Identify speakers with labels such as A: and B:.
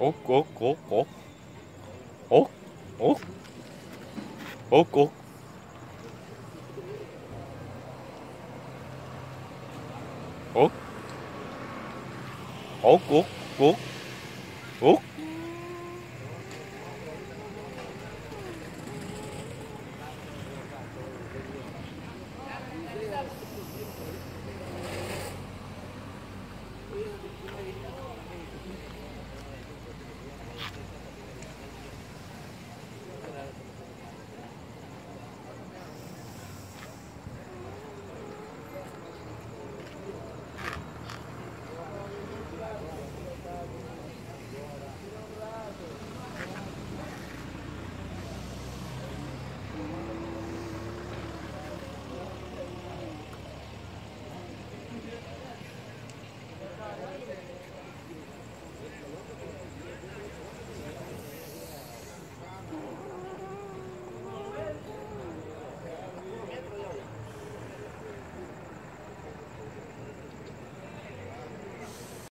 A: ốc ốc ốc ốc ốc ốc ốc ốc ốc ốc ốc ốc ốc